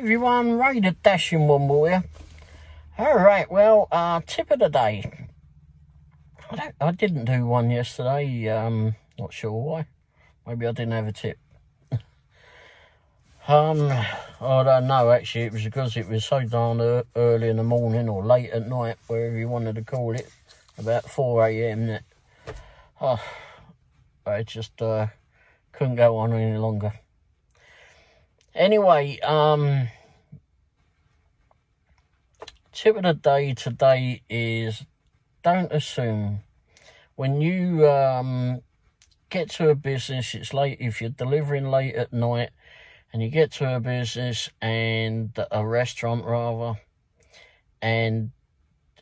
Gary the Dashing one for you. All right, well, uh, tip of the day. I, don't, I didn't do one yesterday. Um, not sure why. Maybe I didn't have a tip. um, I don't know, actually. It was because it was so darn early in the morning or late at night, wherever you wanted to call it. About 4 a.m. that oh, I just uh, couldn't go on any longer. Anyway, um, tip of the day today is don't assume when you um, get to a business, it's late, if you're delivering late at night and you get to a business and a restaurant rather, and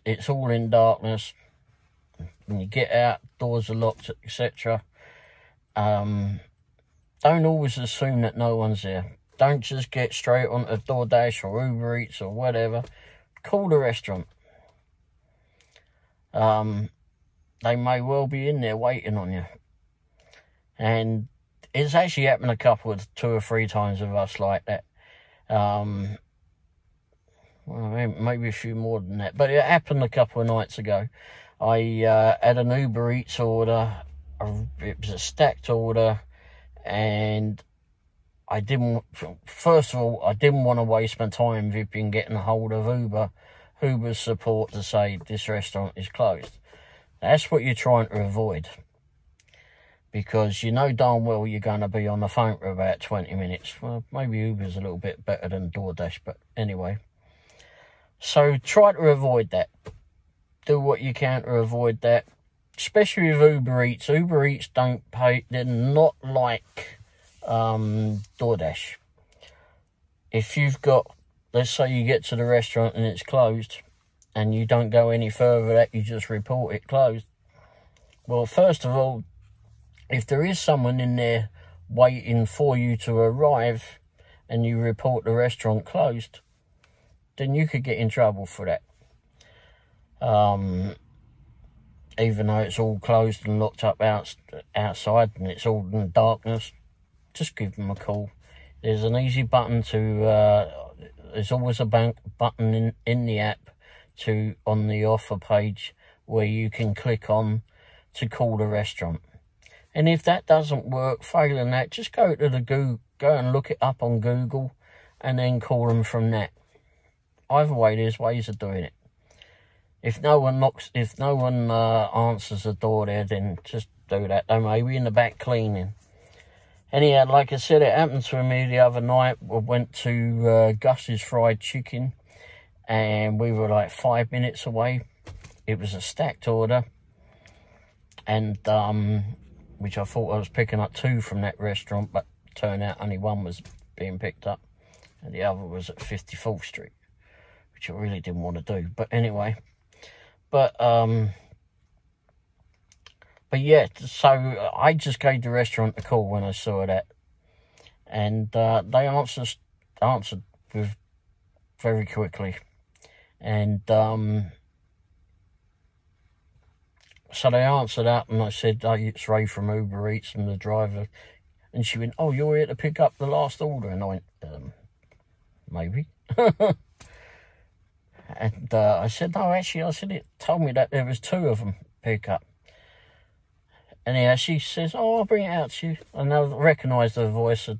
it's all in darkness, when you get out, doors are locked, etc. Um, don't always assume that no one's there. Don't just get straight onto DoorDash or Uber Eats or whatever. Call the restaurant. Um, they may well be in there waiting on you. And it's actually happened a couple of two or three times with us like that. Um, well, maybe a few more than that, but it happened a couple of nights ago. I uh, had an Uber Eats order. It was a stacked order, and I didn't. First of all, I didn't want to waste my time vipping getting hold of Uber, Uber's support to say this restaurant is closed. That's what you're trying to avoid. Because you know darn well you're going to be on the phone for about 20 minutes. Well, maybe Uber's a little bit better than DoorDash, but anyway. So try to avoid that. Do what you can to avoid that. Especially with Uber Eats. Uber Eats don't pay, they're not like um, DoorDash. If you've got, let's say you get to the restaurant and it's closed, and you don't go any further that you just report it closed. Well, first of all, if there is someone in there waiting for you to arrive and you report the restaurant closed, then you could get in trouble for that. Um, even though it's all closed and locked up out, outside and it's all in darkness, just give them a call. There's an easy button to, uh, there's always a button in, in the app to on the offer page where you can click on to call the restaurant. And if that doesn't work, failing that, just go to the Google, go and look it up on Google and then call them from that. Either way, there's ways of doing it. If no one knocks, if no one uh, answers the door there, then just do that. They may be in the back cleaning. Anyhow, like I said, it happened to me the other night. We went to uh, Gus's Fried Chicken and we were like five minutes away. It was a stacked order, and um, which I thought I was picking up two from that restaurant, but turned out only one was being picked up, and the other was at 54th Street, which I really didn't want to do. But anyway, but um, but yeah, so I just gave the restaurant a call when I saw that, and uh, they answered answered with very quickly and um, so they answered up and I said, oh, it's Ray from Uber Eats and the driver. And she went, oh, you're here to pick up the last order. And I went, um, maybe. and uh, I said, no, actually, I said, it told me that there was two of them pick up. And yeah, she says, oh, I'll bring it out to you. And I recognised her voice. I,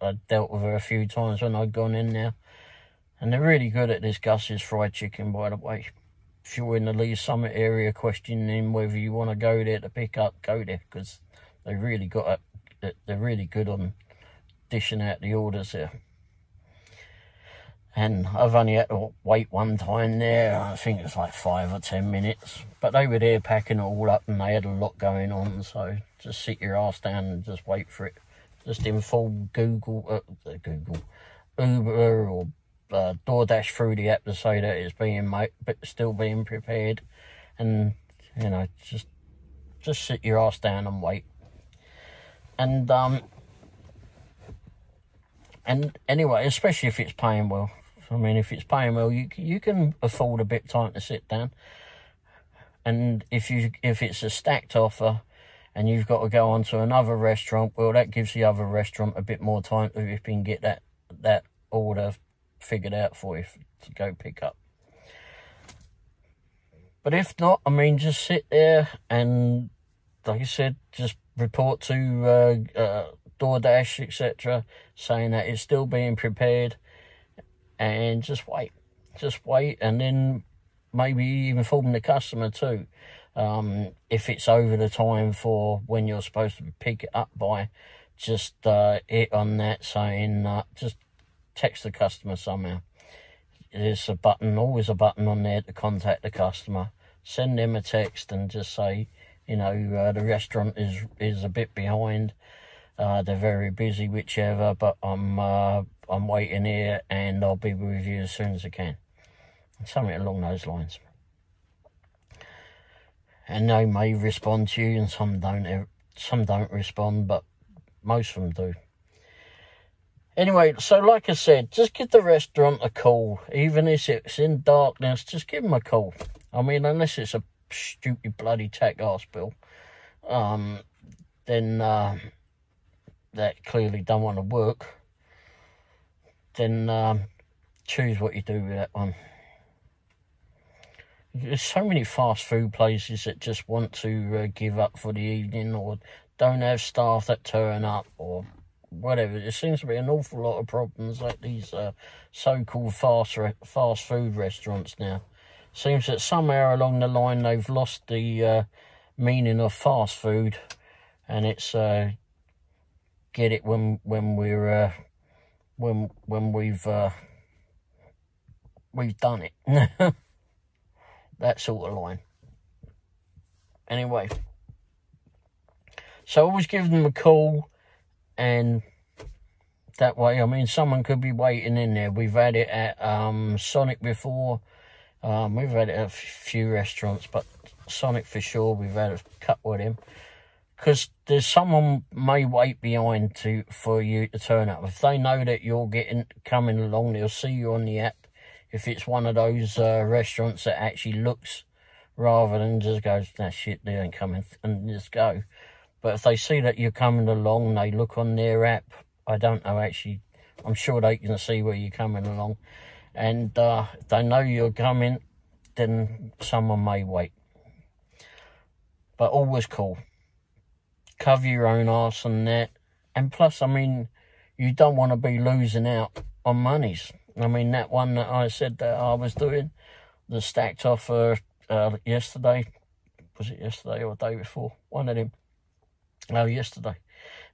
I dealt with her a few times when I'd gone in there. And they're really good at this Gus's fried chicken, by the way. If you're in the Lee's Summit area questioning whether you want to go there to pick up, go there. Because they really got it. They're really good on dishing out the orders there. And I've only had to wait one time there. I think it's like five or ten minutes. But they were there packing it all up and they had a lot going on. So just sit your ass down and just wait for it. Just inform Google, uh, Google, Uber or uh, DoorDash through the app to say that it's being made, but still being prepared, and you know just just sit your ass down and wait. And um, and anyway, especially if it's paying well. I mean, if it's paying well, you you can afford a bit time to sit down. And if you if it's a stacked offer, and you've got to go on to another restaurant, well, that gives the other restaurant a bit more time if you can get that that order figured out for you to go pick up. But if not, I mean, just sit there and, like I said, just report to uh, uh, DoorDash, etc., saying that it's still being prepared, and just wait, just wait, and then maybe even inform the customer too. Um, if it's over the time for when you're supposed to pick it up by, just uh, hit on that saying, uh, just text the customer somehow. There's a button, always a button on there to contact the customer. Send them a text and just say, you know, uh, the restaurant is is a bit behind. Uh, they're very busy, whichever, but I'm uh, I'm waiting here and I'll be with you as soon as I can. Something along those lines. And they may respond to you, and some don't. Some don't respond, but most of them do. Anyway, so like I said, just give the restaurant a call. Even if it's in darkness, just give them a call. I mean, unless it's a stupid bloody Taco Bell, um, then uh, that clearly don't want to work. Then um, choose what you do with that one. There's so many fast food places that just want to uh, give up for the evening or don't have staff that turn up or whatever. There seems to be an awful lot of problems at these uh, so-called fast fast food restaurants now. Seems that somewhere along the line they've lost the uh, meaning of fast food, and it's uh, get it when when we're uh, when when we've uh, we've done it. that sort of line. Anyway, so always give them a call and that way, I mean, someone could be waiting in there. We've had it at um, Sonic before. Um, we've had it at a few restaurants, but Sonic for sure, we've had a cut with him. Because there's someone may wait behind to for you to turn up. If they know that you're getting coming along, they'll see you on the app. If it's one of those uh, restaurants that actually looks, rather than just goes, that shit, they ain't coming, and just go. But if they see that you're coming along, they look on their app. I don't know actually. I'm sure they can see where you're coming along. And uh, if they know you're coming, then someone may wait. But always cool. Cover your own arse and that. And plus, I mean, you don't want to be losing out on monies. I mean, that one that I said that I was doing, the stacked offer uh, yesterday, was it yesterday or the day before? One of them oh, yesterday.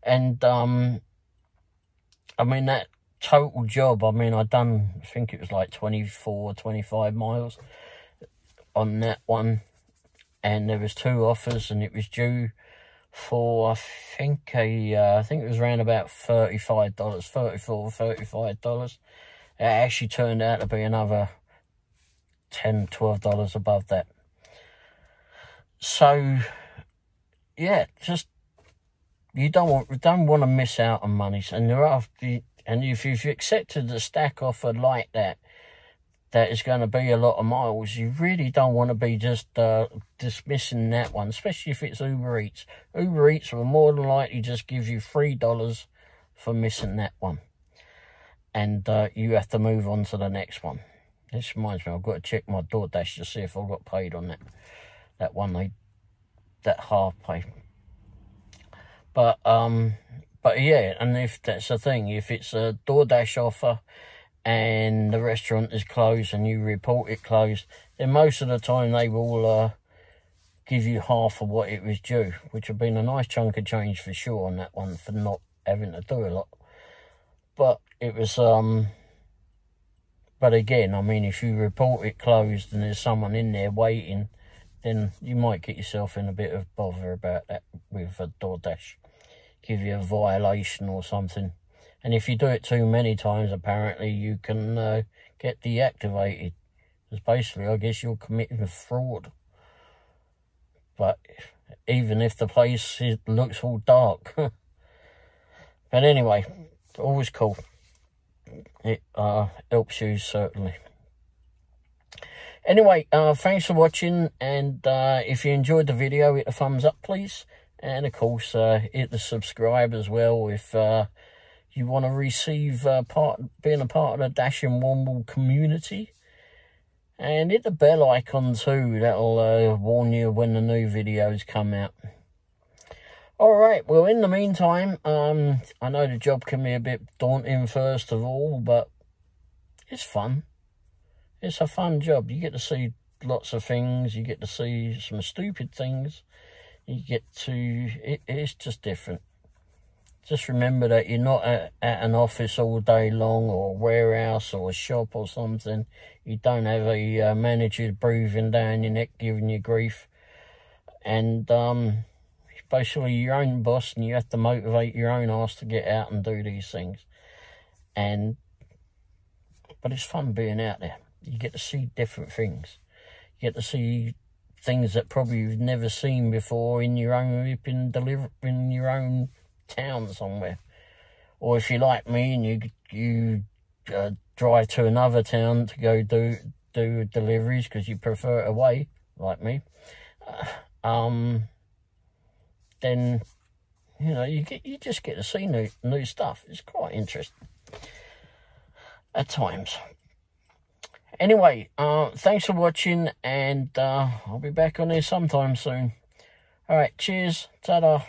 And, um, I mean, that total job, I mean, I done, I think it was like 24, 25 miles on that one. And there was two offers and it was due for, I think, a, uh, I think it was around about $35, $34, $35. It actually turned out to be another 10 $12 above that. So, yeah, just you don't want don't want to miss out on money, and there are and if you've accepted the stack offer like that, that is going to be a lot of miles. You really don't want to be just uh, dismissing that one, especially if it's Uber Eats. Uber Eats will more than likely just give you three dollars for missing that one, and uh, you have to move on to the next one. This reminds me, I've got to check my DoorDash to see if I got paid on that that one they that half pay. But um, but yeah, and if that's the thing, if it's a DoorDash offer and the restaurant is closed and you report it closed, then most of the time they will uh, give you half of what it was due, which would been a nice chunk of change for sure on that one for not having to do a lot. But it was um but again, I mean if you report it closed and there's someone in there waiting, then you might get yourself in a bit of bother about that with a DoorDash give you a violation or something. And if you do it too many times, apparently you can uh, get deactivated. Because basically, I guess you're committing fraud. But even if the place looks all dark. but anyway, always cool. It uh, helps you, certainly. Anyway, uh, thanks for watching. And uh, if you enjoyed the video, hit a thumbs up, please. And of course, uh, hit the subscribe as well if uh, you want to receive uh, part, being a part of the Dashing Womble community. And hit the bell icon too, that'll uh, warn you when the new videos come out. Alright, well in the meantime, um, I know the job can be a bit daunting first of all, but it's fun. It's a fun job. You get to see lots of things, you get to see some stupid things, you get to, it, it's just different just remember that you're not at, at, an office all day long or a warehouse or a shop or something. You don't have a uh, manager breathing down your neck, giving you grief. And um, basically your own boss and you have to motivate your own ass to get out and do these things. And, but it's fun being out there. You get to see different things. You get to see things that probably you've never seen before in your own, in, deliver, in your own town somewhere. Or if you like me and you you uh, drive to another town to go do do deliveries because you prefer it away, like me, uh, um, then you know you get you just get to see new new stuff. It's quite interesting at times. Anyway, uh, thanks for watching, and uh, I'll be back on there sometime soon. All right, cheers, ta-da.